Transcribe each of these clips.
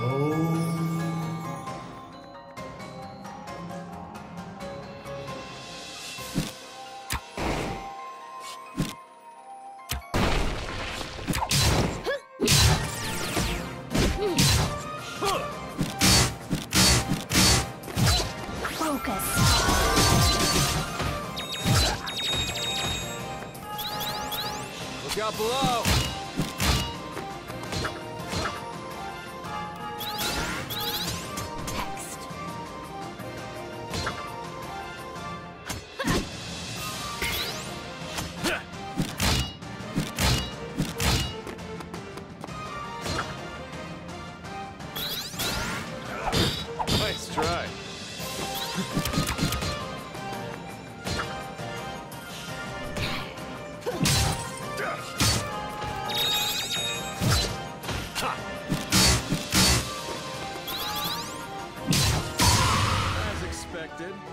Look out below! As expected.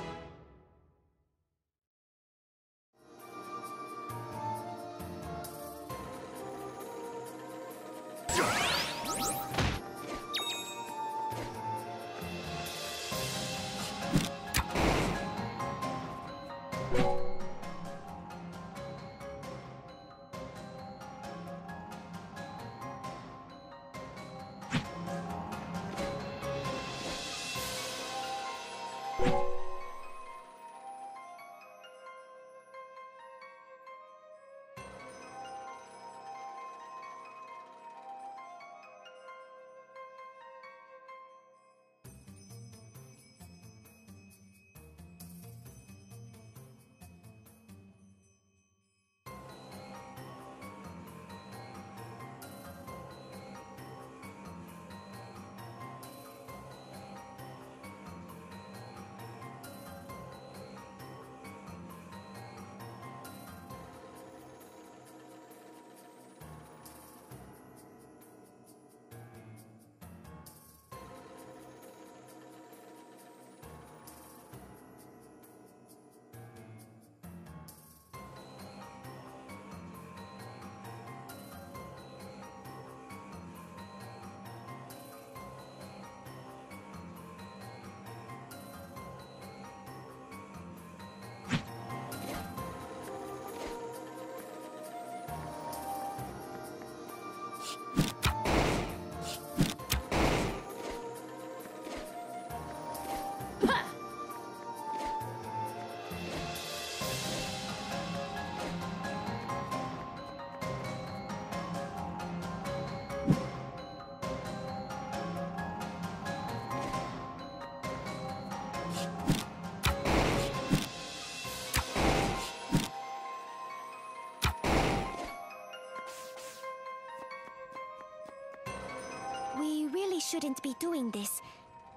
Shouldn't be doing this.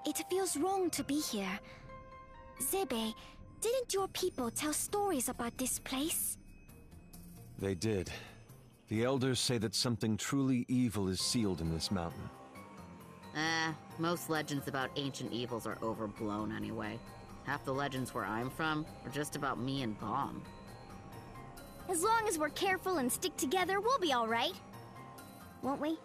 It feels wrong to be here. Zebei, didn't your people tell stories about this place? They did. The elders say that something truly evil is sealed in this mountain. Eh, most legends about ancient evils are overblown anyway. Half the legends where I'm from are just about me and Bomb. As long as we're careful and stick together, we'll be alright. Won't we?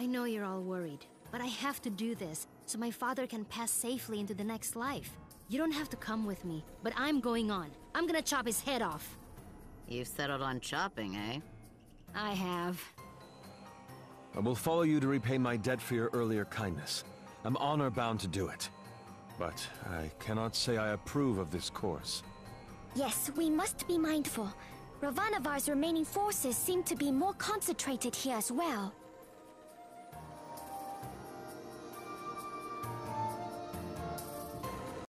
I know you're all worried, but I have to do this so my father can pass safely into the next life. You don't have to come with me, but I'm going on. I'm gonna chop his head off. You've settled on chopping, eh? I have. I will follow you to repay my debt for your earlier kindness. I'm honor bound to do it. But I cannot say I approve of this course. Yes, we must be mindful. Ravannavar's remaining forces seem to be more concentrated here as well.